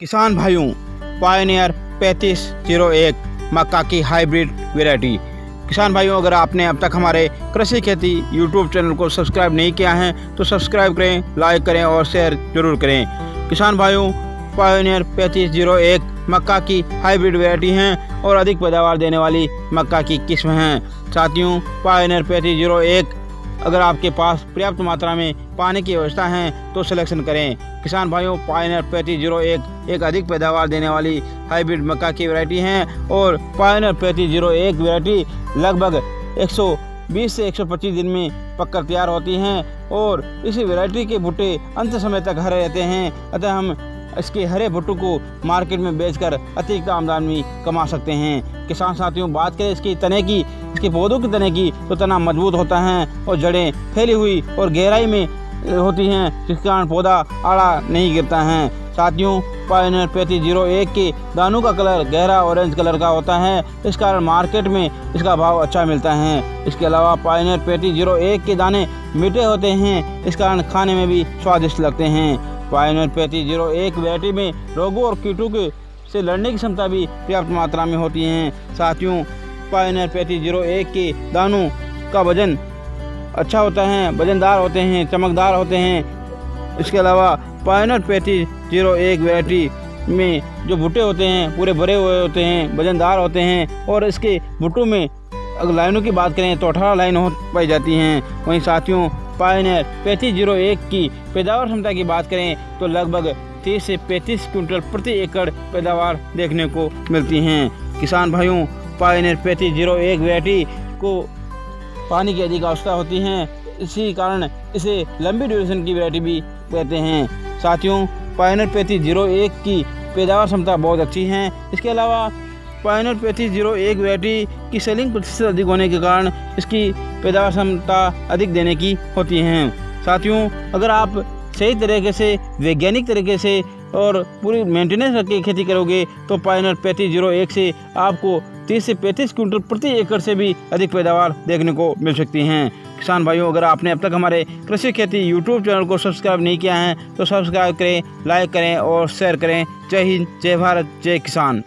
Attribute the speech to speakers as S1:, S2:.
S1: किसान भाइयों पायनियर पैंतीस ज़ीरो एक, मक्का की हाइब्रिड वैरायटी किसान भाइयों, अगर आपने अब तक हमारे कृषि खेती यूट्यूब चैनल को सब्सक्राइब नहीं किया है तो सब्सक्राइब करें लाइक करें और शेयर ज़रूर करें। किसान भाइयों पायनियर पैंतीस ज़ीरो एक, मक्का की हाइब्रिड वैरायटी हैं और अधिक पैदावार देने वाली मक्का की किस्म हैं। साथियों पायनियर पैंतीस ज़ीरो एक अगर आपके पास पर्याप्त मात्रा में पानी की व्यवस्था है तो सिलेक्शन करें। किसान भाइयों पायनर पैंतीस ज़ीरो एक एक अधिक पैदावार देने वाली हाइब्रिड मक्का की वैरायटी है और पायनर पैंतीस ज़ीरो एक वैरायटी लगभग 120 से 125 दिन में पककर तैयार होती हैं और इसी वैरायटी के बूटे अंत समय तक हरे रहते हैं। अतः हम इसके हरे भुट्टू को मार्केट में बेचकर अतिरिक्त आमदनी कमा सकते हैं। किसान साथियों, बात करें इसकी तने की, इसके पौधों के तने की तो तना मज़बूत होता है और जड़ें फैली हुई और गहराई में होती हैं जिस कारण पौधा आड़ा नहीं गिरता है। साथियों पायनर पैंतीस ज़ीरो एक के दानों का कलर गहरा ऑरेंज कलर का होता है। इस कारण मार्केट में इसका भाव अच्छा मिलता है। इसके अलावा पायनर पैंतीस ज़ीरो एक के दाने मीठे होते हैं। इस कारण खाने में भी स्वादिष्ट लगते हैं। पायनर पैंतीस ज़ीरो एक बैटरी में रोगों और कीटों के से लड़ने की क्षमता भी पर्याप्त मात्रा में होती है। साथियों पायनर पैंतीस ज़ीरो एक के दानों का वज़न अच्छा होता है, वजनदार होते हैं, चमकदार होते हैं। इसके अलावा पायनर पैंतीस ज़ीरो एक वैरायटी में जो भुट्टे होते हैं, पूरे भरे हुए होते हैं, वजनदार होते हैं। और इसके भुट्टों में अगर लाइनों की बात करें तो अठारह लाइन हो पाई जाती हैं। वहीं साथियों पायनर पैंतीस ज़ीरो एक की पैदावार क्षमता की बात करें तो लगभग तीस से पैंतीस क्विंटल प्रति एकड़ पैदावार देखने को मिलती हैं। किसान भाइयों पायनर पैंतीस ज़ीरो एक वैरायटी को पानी की अधिक आवश्यकता होती है। इसी कारण इसे लंबी ड्यूरेशन की वैरायटी भी कहते हैं। साथियों पायनर पैंतीस ज़ीरो एक की पैदावार क्षमता बहुत अच्छी है। इसके अलावा पायनर पैंतीस ज़ीरो एक वैरायटी की सेलिंग प्रतिशत अधिक होने के कारण इसकी पैदावार क्षमता अधिक देने की होती हैं। साथियों, अगर आप सही तरीके से, वैज्ञानिक तरीके से और पूरी मेंटेनेंस रख के खेती करोगे तो पायनर पैंतीस ज़ीरो एक से आपको तीस से पैंतीस क्विंटल प्रति एकड़ से भी अधिक पैदावार देखने को मिल सकती हैं। किसान भाइयों, अगर आपने अब तक हमारे कृषि खेती यूट्यूब चैनल को सब्सक्राइब नहीं किया है तो सब्सक्राइब करें लाइक करें और शेयर करें। जय हिंद, जय भारत, जय किसान।